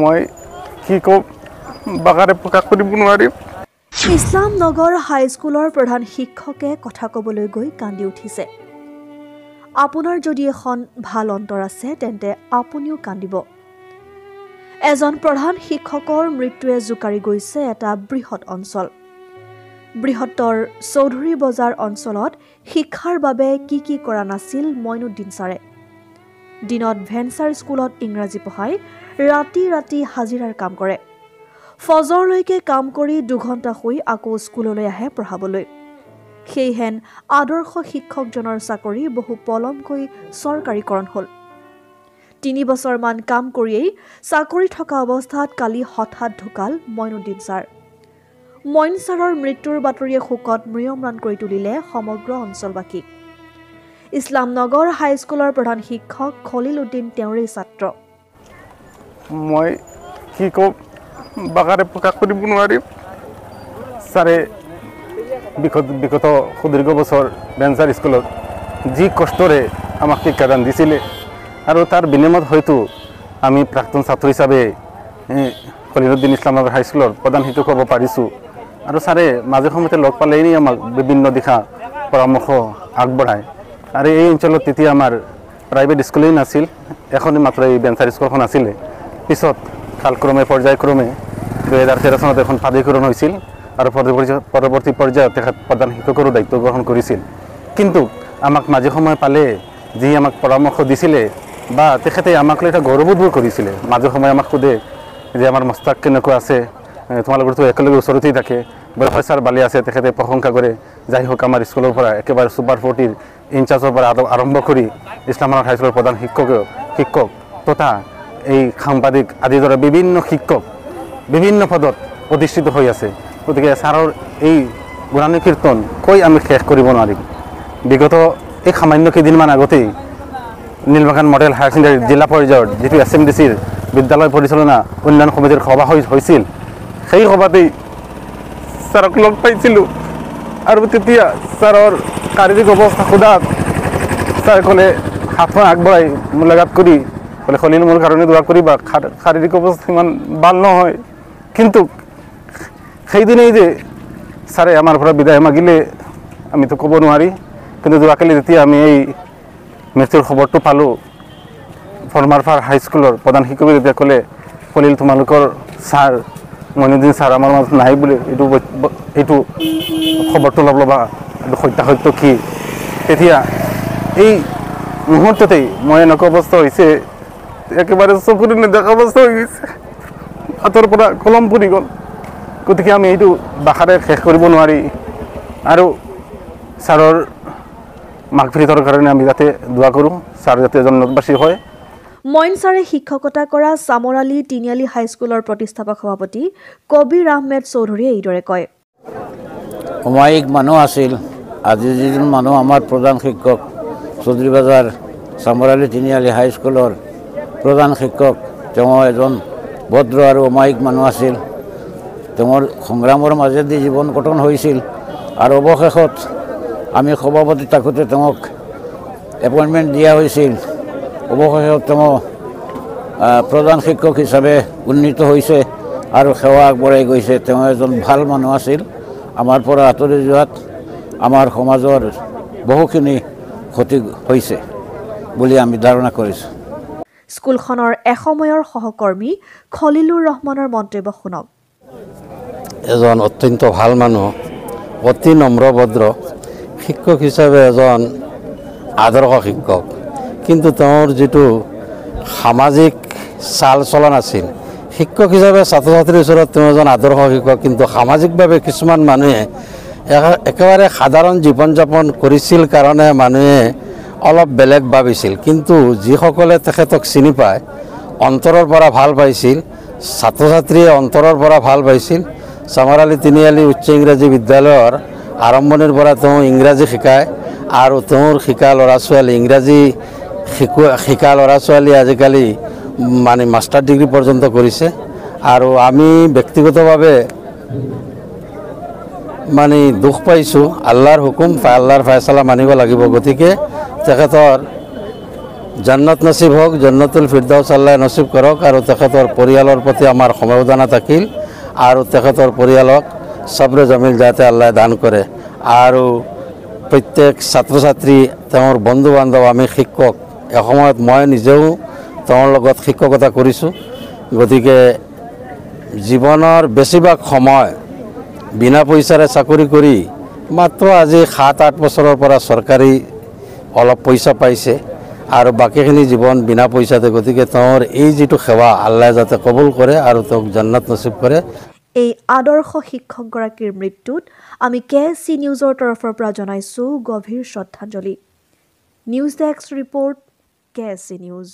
মই কি কওঁ প্ৰকাশ কৰিব নোৱাৰিম ইছলাম নগৰ হাইস্কুলৰ প্ৰধান শিক্ষকে কথা ক'বলৈ গৈ কান্দি উঠিছে। আপোনাৰ যদি এখন ভাল অন্তৰ আছে তেন্তে আপুনিও কান্দিব। এজন প্ৰধান শিক্ষকৰ মৃত্যুৱে জোকাৰি গৈছে এটা বৃহৎ অঞ্চল। বৃহত্তৰ চৌধুৰী বজাৰ অঞ্চলত শিক্ষাৰ বাবে কি কি কৰা নাছিল মইনুদ্দিন ছাৰে। দিনত ভেঞ্চাৰ স্কুলত ইংৰাজী পঢ়াই ৰাতি ৰাতি হাজিৰাৰ কাম কৰে। ফজৰলৈকে কাম কৰি দুঘণ্টা শুই আকৌ স্কুললৈ আহে পঢ়াবলৈ। সেইহেন আদৰ্শ শিক্ষকজনৰ চাকৰি বহু পলমকৈ চৰকাৰীকৰণ হ'ল। তিনি বছৰমান কাম কৰিয়েই চাকৰি থকা অৱস্থাত কালি হঠাৎ ঢুকাল মইনুদ্দিন ছাৰ। মইন ছাৰৰ মৃত্যুৰ বাতৰিয়ে শোকত ম্ৰিয়ম্ৰাণ কৰি তুলিলে সমগ্ৰ অঞ্চলবাসীক ইছলামনগৰ হাইস্কুলৰ প্ৰধান শিক্ষক খলিল উদ্দিন তেওঁৰেই ছাত্ৰ। মই কি কওঁ বাগাৰে প্ৰকাশ কৰিব নোৱাৰিম। ছাৰে বিগত বিগত সুদীৰ্ঘ বছৰ ভেঞ্চাৰ স্কুলত যি কষ্টৰে আমাক শিক্ষাদান দিছিলে আৰু তাৰ বিনিময়ত হয়তো আমি প্ৰাক্তন ছাত্ৰ হিচাপে খলিলুদ্দিন ইছলামনগৰ হাইস্কুলৰ প্ৰধান শিক্ষক হ'ব পাৰিছোঁ। আৰু ছাৰে মাজে সময়তে লগ পালেই আমাক বিভিন্ন দিশা পৰামৰ্শ আগবঢ়ায়। আৰু এই অঞ্চলত তেতিয়া আমাৰ প্ৰাইভেট স্কুলেই নাছিল এখনেই মাত্ৰ এই ভেঞ্চাৰ স্কুলখন আছিলে। পিছত কালক্ৰমে পৰ্যায়ক্ৰমে দুহেজাৰ তেৰ চনত এখন প্ৰাধিকৰণ হৈছিল আৰু পৰৱৰ্তী- পৰ্যায়ত তেখেত প্ৰধান শিক্ষকৰো দায়িত্ব গ্ৰহণ কৰিছিল। কিন্তু আমাক মাজে সময় পালে যি আমাক পৰামৰ্শ দিছিলে বা তেখেতে আমাক লৈ এটা গৌৰৱবোধ কৰিছিলে। মাজে সময়ে আমাক সোধে যে আমাৰ মস্তাক কেনেকুৱা আছে? তোমালোকৰতো একেলগে ওচৰতেই থাকে। প্ৰফেচাৰ বালি আছে তেখেতে প্ৰশংসা কৰে। যাই হওক আমাৰ স্কুলৰ পৰা একেবাৰে ছুপাৰ ফৰ্টিৰ ইনচাৰ্জৰ পৰা আৰম্ভ কৰি ইছলামনগৰ হাইস্কুলৰ প্ৰধান শিক্ষক শিক্ষক তথা এই সাংবাদিক আদিৰ দৰে বিভিন্ন শিক্ষক বিভিন্ন পদত অধিষ্ঠিত হৈ আছে। গতিকে ছাৰৰ এই গুণানুকীৰ্তন কৈ আমি শেষ কৰিব নোৱাৰিম। বিগত এই সামান্য কেইদিনমান আগতেই নীলবাগান মডেল হায়াৰ ছেকেণ্ডেৰী জিলা পৰ্যায়ত যিটো এছ এম ডি চিৰ বিদ্যালয় পৰিচালনা উন্নয়ন সমিতিৰ সভা হৈ হৈছিল সেই সভাতেই ছাৰক লগ পাইছিলোঁ। আৰু তেতিয়া ছাৰৰ শাৰীৰিক অৱস্থা সোধাত ছাৰে ক'লে হাতখন আগবঢ়াই মোলাকাত কৰি ক'লে খলিল মোৰ কাৰণে দোৱা কৰিবা শাৰ- শাৰীৰিক অৱস্থা ইমান ভাল নহয়। কিন্তু সেইদিনেই যে ছাৰে আমাৰ পৰা বিদায় মাগিলে আমিতো ক'ব নোৱাৰি। কিন্তু যোৱাকালি যেতিয়া আমি এই মৃত্যুৰ খবৰটো পালোঁ ফৰ্মাৰফাৰ হাইস্কুলৰ প্ৰধান শিক্ষকে যেতিয়া ক'লে খলিল তোমালোকৰ ছাৰ মইনুদ্দিন ছাৰ আমাৰ মাজত নাই বুলি এইটো এইটো খবৰটো ল'ব ল'বা সত্যাসত্য কি? তেতিয়া এই মুহূৰ্ততেই মই এনেকুৱা অৱস্থা হৈছে একেবাৰে চকুৰে নেদেখা অৱস্থা হৈ গৈছে। হাতৰ পৰা কলম পৰি গ'ল। গতিকে আমি এইটো ভাষাৰে শেষ কৰিব নোৱাৰি। আৰু ছাৰৰ মাঘফিৰিতৰ কাৰণে আমি যাতে দোৱা কৰোঁ ছাৰ যাতে এজন নগবাসী হয়। মইন ছাৰে শিক্ষকতা কৰা চামৰালী তিনিআলি হাইস্কুলৰ প্ৰতিষ্ঠাপক সভাপতি কবিৰ আহমেদ চৌধুৰীয়ে এইদৰে কয়। অমায়িক মানুহ আছিল। আজি যিজন মানুহ আমাৰ প্ৰধান শিক্ষক চৌধুৰী বজাৰ চামৰালী তিনিআলি হাইস্কুলৰ প্ৰধান শিক্ষক তেওঁ এজন ভদ্ৰ আৰু অমায়িক মানুহ আছিল। তেওঁৰ সংগ্ৰামৰ মাজেদি জীৱন কটন হৈছিল আৰু অৱশেষত আমি সভাপতি থাকোঁতে তেওঁক এপইণ্টমেণ্ট দিয়া হৈছিল। অৱশেষত তেওঁ প্ৰধান শিক্ষক হিচাপে উন্নীত হৈছে আৰু সেৱা আগবঢ়াই গৈছে। তেওঁ এজন ভাল মানুহ আছিল। আমাৰ পৰা আঁতৰি যোৱাত আমাৰ সমাজৰ বহুখিনি ক্ষতি হৈছে বুলি আমি ধাৰণা কৰিছোঁ। স্কুলখনৰ এসময়ৰ সহকৰ্মী খলিলুৰ ৰহমানৰ মন্তব্য শুনক। এজন অত্যন্ত ভাল মানুহ অতি নম্ৰভদ্ৰ শিক্ষক হিচাপে এজন আদৰ্শ শিক্ষক। কিন্তু তেওঁৰ যিটো সামাজিক চাল চলন আছিল শিক্ষক হিচাপে ছাত্ৰ ছাত্ৰীৰ ওচৰত তেওঁ এজন আদৰ্শ শিক্ষক কিন্তু সামাজিকভাৱে কিছুমান মানুহে একে- একেবাৰে সাধাৰণ জীৱন যাপন কৰিছিল কাৰণে মানুহে অলপ বেলেগ ভাবিছিল। কিন্তু যিসকলে তেখেতক চিনি পায় অন্তৰৰ পৰা ভাল পাইছিল ছাত্ৰ ছাত্ৰীয়ে অন্তৰৰ পৰা ভাল পাইছিল। চামাৰালী তিনিআলি উচ্চ ইংৰাজী বিদ্যালয়ৰ আৰম্ভণিৰ পৰা তেওঁ ইংৰাজী শিকায় আৰু তেওঁৰ শিকা ল'ৰা ছোৱালী ইংৰাজী শিকোৱা শিকা ল'ৰা ছোৱালী আজিকালি মানে মাষ্টাৰ ডিগ্ৰী পৰ্যন্ত কৰিছে। আৰু আমি ব্যক্তিগতভাৱে মানে দুখ পাইছোঁ। আল্লাহৰ হুকুম আল্লাহৰ ফাইচলা মানিব লাগিব। গতিকে তেখেতৰ জান্নাত নচিব হওক, জন্নতুল ফিৰদাউছ আল্লাহ নচিব কৰক আৰু তেখেতৰ পৰিয়ালৰ প্ৰতি আমাৰ সমবেদনা থাকিল আৰু তেখেতৰ পৰিয়ালক চবৰে জমিল যাতে আল্লাহ দান কৰে। আৰু প্ৰত্যেক ছাত্ৰ ছাত্ৰী তেওঁৰ বন্ধু বান্ধৱ আমি শিক্ষক এসময়ত মই নিজেও তেওঁৰ লগত শিক্ষকতা কৰিছোঁ। গতিকে জীৱনৰ বেছিভাগ সময় বিনা পইচাৰে চাকৰি কৰি, মাত্ৰ আজি সাত আঠ বছৰৰ পৰা চৰকাৰী অলপ পইচা পাইছে আৰু বাকীখিনি জীৱন বিনা পইচাতে গতিকে তেওঁৰ এই যিটো সেৱা আল্লাহ যাতে কবুল কৰে আৰু তেওঁক জান্নাত নচিব কৰে। এই আদৰ্শ শিক্ষকগৰাকীৰ মৃত্যুত আমি কে চি নিউজৰ তৰফৰ পৰা জনাইছোঁ গভীৰ শ্ৰদ্ধাঞ্জলি। News desk report K C news.